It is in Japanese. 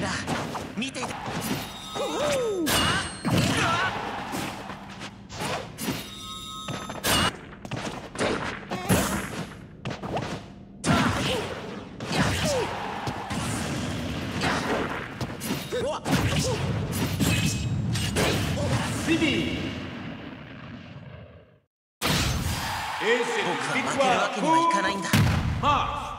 だ見ているわけにはいかないんだ。